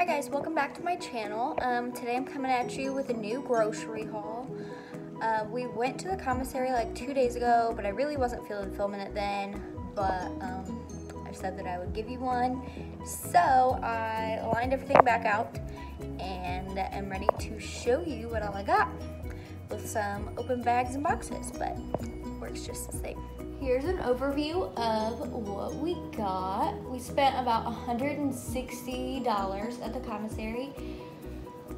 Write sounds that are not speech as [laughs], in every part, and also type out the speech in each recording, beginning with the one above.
Hi guys, welcome back to my channel. Um, today I'm coming at you with a new grocery haul. Uh, we went to the commissary like two days ago, but I really wasn't feeling filming it then, but um, I said that I would give you one. So I lined everything back out and I'm ready to show you what all I got with some open bags and boxes, but works just the same. Here's an overview of what we got. We spent about $160 at the commissary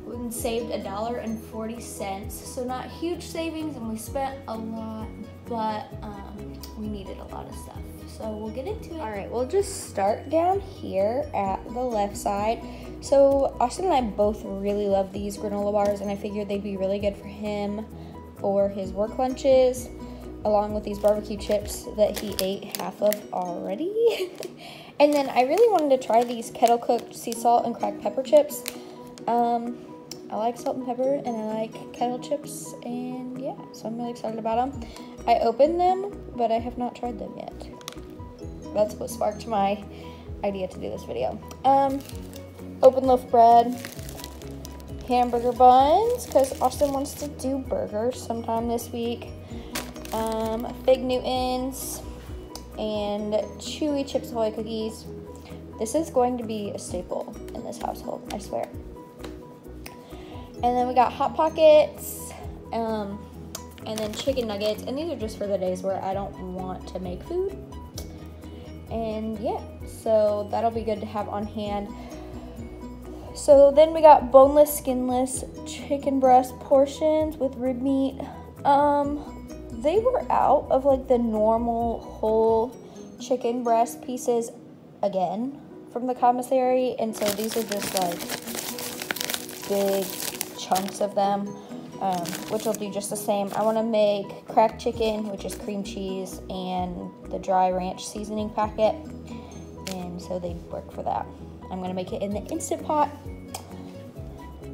and saved a dollar and 40 cents. So not huge savings and we spent a lot, but um, we needed a lot of stuff. So we'll get into it. All right, we'll just start down here at the left side. So Austin and I both really love these granola bars and I figured they'd be really good for him for his work lunches along with these barbecue chips that he ate half of already. [laughs] and then I really wanted to try these kettle cooked sea salt and cracked pepper chips. Um, I like salt and pepper and I like kettle chips and yeah, so I'm really excited about them. I opened them, but I have not tried them yet. That's what sparked my idea to do this video. Um, open loaf bread, hamburger buns, because Austin wants to do burgers sometime this week um, Fig Newtons, and Chewy Chips Ahoy cookies. This is going to be a staple in this household, I swear. And then we got Hot Pockets, um, and then chicken nuggets. And these are just for the days where I don't want to make food. And yeah, so that'll be good to have on hand. So then we got boneless, skinless chicken breast portions with rib meat. Um, they were out of like the normal whole chicken breast pieces again from the commissary and so these are just like big chunks of them um, which will do just the same. I want to make cracked chicken which is cream cheese and the dry ranch seasoning packet and so they work for that. I'm going to make it in the instant pot.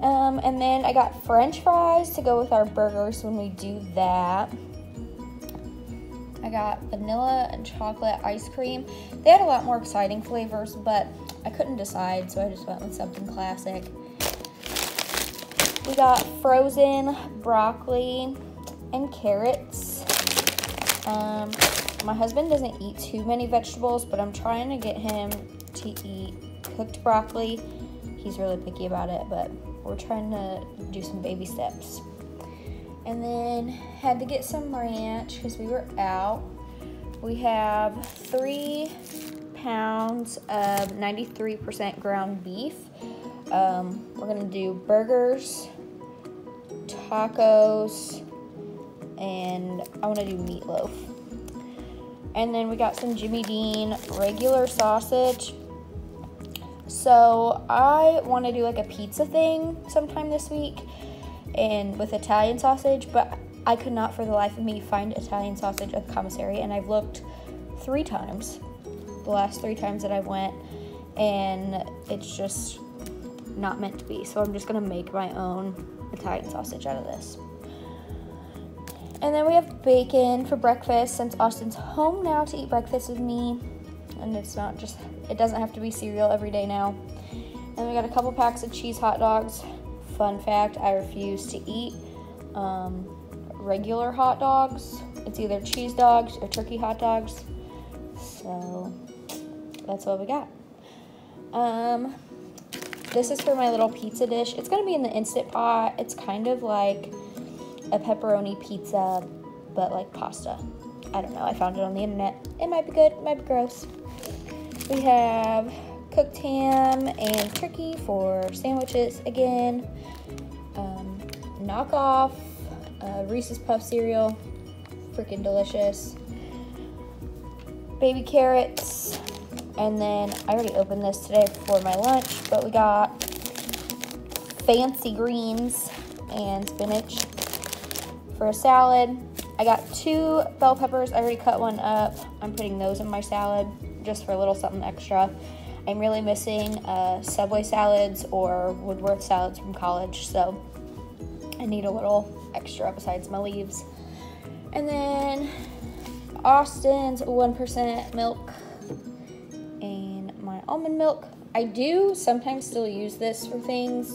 Um, and then i got french fries to go with our burgers when we do that I got vanilla and chocolate ice cream. They had a lot more exciting flavors, but I couldn't decide, so I just went with something classic. We got frozen broccoli and carrots. Um, my husband doesn't eat too many vegetables, but I'm trying to get him to eat cooked broccoli. He's really picky about it, but we're trying to do some baby steps and then had to get some ranch because we were out. We have three pounds of 93% ground beef. Um, we're gonna do burgers, tacos, and I wanna do meatloaf. And then we got some Jimmy Dean regular sausage. So I wanna do like a pizza thing sometime this week and with Italian sausage, but I could not for the life of me find Italian sausage at the commissary, and I've looked three times, the last three times that I went, and it's just not meant to be. So I'm just gonna make my own Italian sausage out of this. And then we have bacon for breakfast since Austin's home now to eat breakfast with me. And it's not just, it doesn't have to be cereal every day now. And we got a couple packs of cheese hot dogs Fun fact I refuse to eat um, regular hot dogs. It's either cheese dogs or turkey hot dogs. So that's what we got. Um, this is for my little pizza dish. It's gonna be in the Instant Pot. It's kind of like a pepperoni pizza, but like pasta. I don't know, I found it on the internet. It might be good, it might be gross. We have cooked ham and turkey for sandwiches again. Um, knockoff uh, Reese's Puff cereal, freaking delicious. Baby carrots, and then I already opened this today for my lunch, but we got fancy greens and spinach for a salad. I got two bell peppers. I already cut one up. I'm putting those in my salad just for a little something extra. I'm really missing uh, Subway salads or Woodworth salads from college, so I need a little extra besides my leaves. And then Austin's 1% milk and my almond milk. I do sometimes still use this for things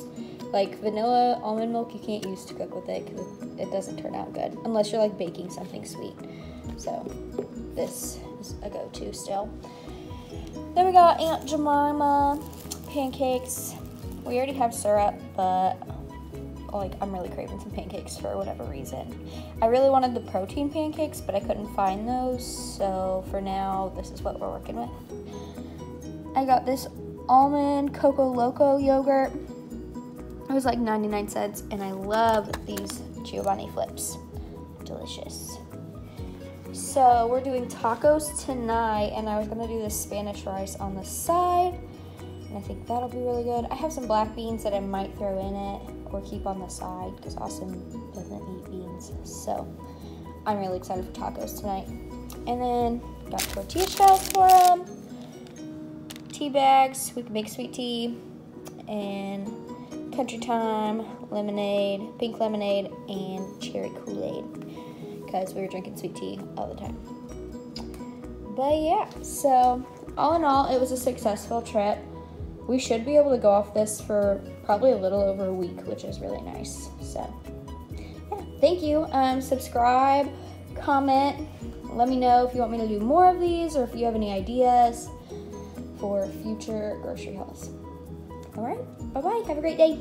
like vanilla almond milk. You can't use to cook with it because it doesn't turn out good unless you're like baking something sweet. So this is a go-to still. Then we got Aunt Jemima pancakes. We already have syrup, but like I'm really craving some pancakes for whatever reason. I really wanted the protein pancakes, but I couldn't find those. So for now, this is what we're working with. I got this almond coco loco yogurt. It was like 99 cents, and I love these Chobani flips. Delicious. So we're doing tacos tonight, and I was gonna do the Spanish rice on the side, and I think that'll be really good. I have some black beans that I might throw in it or keep on the side because Austin doesn't eat beans. So I'm really excited for tacos tonight. And then got tortilla shells for them, tea bags. We can make sweet tea and country time, lemonade, pink lemonade, and cherry Kool-Aid because we were drinking sweet tea all the time. But yeah, so all in all, it was a successful trip. We should be able to go off this for probably a little over a week, which is really nice. So, yeah, thank you. Um, subscribe, comment. Let me know if you want me to do more of these or if you have any ideas for future grocery hauls. All right, bye bye. Have a great day.